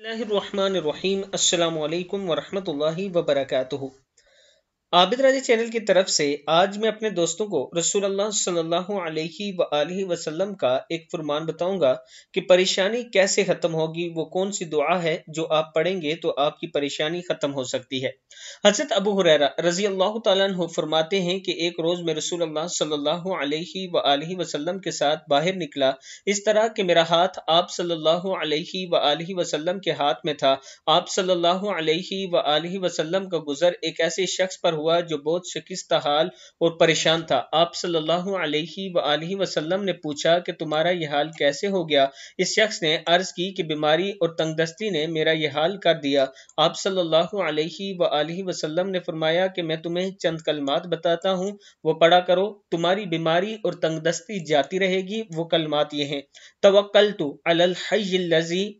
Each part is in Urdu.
اللہ الرحمن الرحیم السلام علیکم ورحمۃ اللہ وبرکاتہ۔ عابد راجی چینل کی طرف سے آج میں اپنے دوستوں کو رسول اللہ صلی اللہ علیہ وآلہ وسلم کا ایک فرمان بتاؤں گا کہ پریشانی کیسے ختم ہوگی، وہ کون سی دعا ہے جو آپ پڑھیں گے تو آپ کی پریشانی ختم ہو سکتی ہے۔ حضرت ابو حریرہ رضی اللہ تعالیٰ عنہ فرماتے ہیں کہ ایک روز میں رسول اللہ صلی اللہ علیہ وآلہ وسلم کے ساتھ باہر نکلا۔ اس طرح کہ میرا ہاتھ آپ صلی اللہ علیہ وآلہ وسلم کے ہاتھ میں تھا۔ آپ صلی اللہ علیہ وآلہ وسلم کا گزر ایک ایسے شخص پر ہوا جو بہت شکستہ حال اور پریشان تھا۔ آپ صلی اللہ علیہ وآلہ وسلم نے پوچھا کہ تمہارا یہ حال کیسے ہو گیا؟ اس شخص نے عرض کی کہ بیماری اور تنگ دستی نے میرا یہ حال کر دیا۔ آپ صلی اللہ علیہ وآلہ وسلم نے فرمایا کہ میں تمہیں چند کلمات بتاتا ہوں۔ وہ پڑھا کرو، تمہاری بیماری اور تنگ دستی جاتی رہے گی۔ وہ کلمات یہ ہیں، توکلت علی الحی اللذی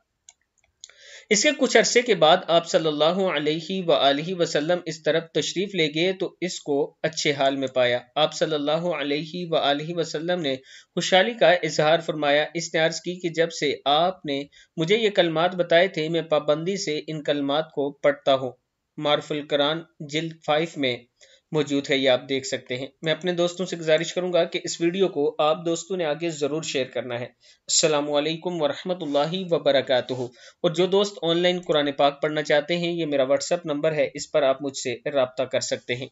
اس کے کچھ عرصے کے بعد آپ صلی اللہ علیہ وآلہ وسلم اس طرف تشریف لے گئے تو اس کو اچھے حال میں پایا۔ آپ صلی اللہ علیہ وآلہ وسلم نے خوشحالی کا اظہار فرمایا۔ اس نے عرض کی کہ جب سے آپ نے مجھے یہ کلمات بتائے تھے، میں پابندی سے ان کلمات کو پڑھتا ہوں۔ معرف القرآن جلد فائف میں موجود ہے، یہ آپ دیکھ سکتے ہیں۔ میں اپنے دوستوں سے گزارش کروں گا کہ اس ویڈیو کو آپ دوستوں نے آگے ضرور شیئر کرنا ہے۔ السلام علیکم ورحمۃ اللہ وبرکاتہ۔ اور جو دوست آن لائن قرآن پاک پڑھنا چاہتے ہیں، یہ میرا واٹس اپ نمبر ہے، اس پر آپ مجھ سے رابطہ کر سکتے ہیں۔